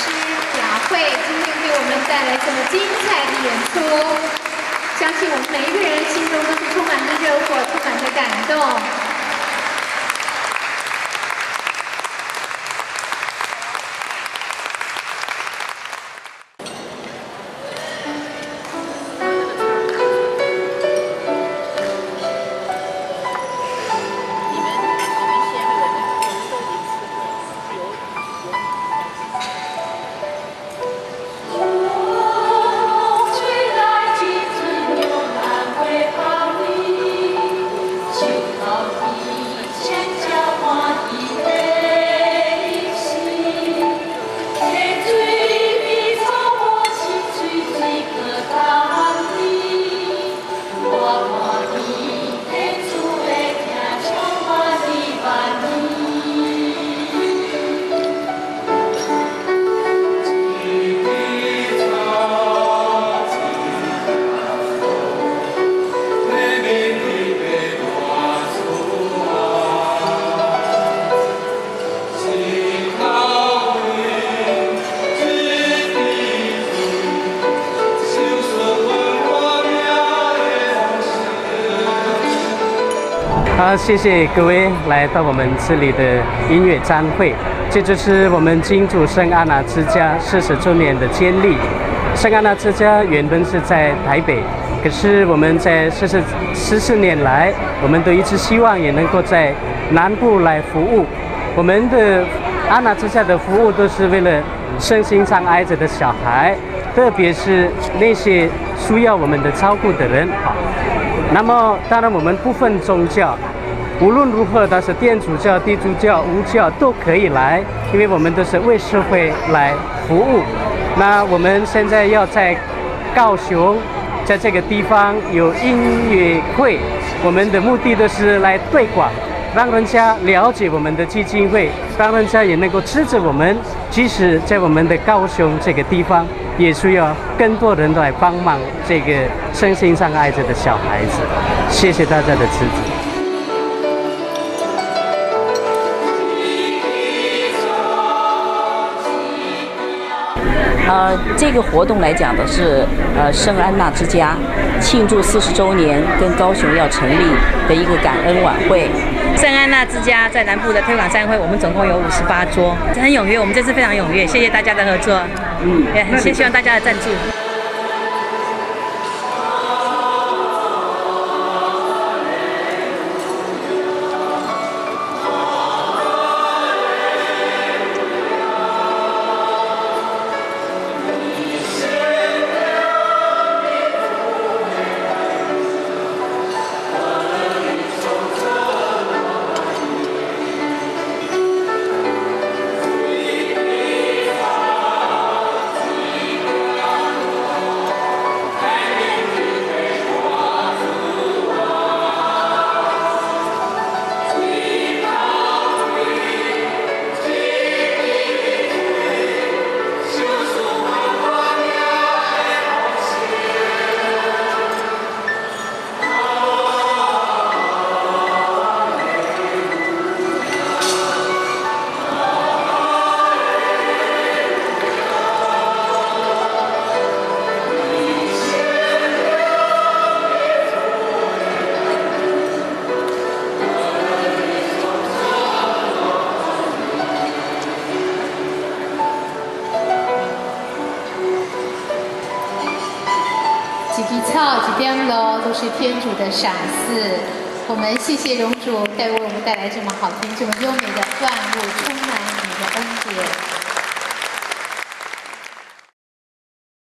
师雅慧今天给我们带来这么精彩的演出相信我们每一个人心中都是充满着热火充满着感动。好，谢谢各位来到我们这里的音乐展会。这就是我们金主圣安娜之家四十周年的建立。圣安娜之家原本是在台北，可是我们在四十十四年来，我们都一直希望也能够在南部来服务。我们的安娜之家的服务都是为了身心障碍者的小孩，特别是那些需要我们的照顾的人。好，那么当然我们不分宗教。无论如何，但是天主教、地主教、无教都可以来，因为我们都是为社会来服务。那我们现在要在高雄，在这个地方有音乐会，我们的目的都是来推广，让人家了解我们的基金会，让人家也能够支持我们。即使在我们的高雄这个地方，也需要更多人来帮忙这个身心障碍者的小孩子。谢谢大家的支持。呃，这个活动来讲的是呃圣安娜之家庆祝四十周年，跟高雄要成立的一个感恩晚会。圣安娜之家在南部的推广商会，我们总共有五十八桌，很踊跃，我们这次非常踊跃，谢谢大家的合作，嗯，也很希望大家的赞助。几滴草，几点露，都是天主的赏赐。我们谢谢荣主，带为我们带来这么好听、这么优美的段落，充满你的恩典。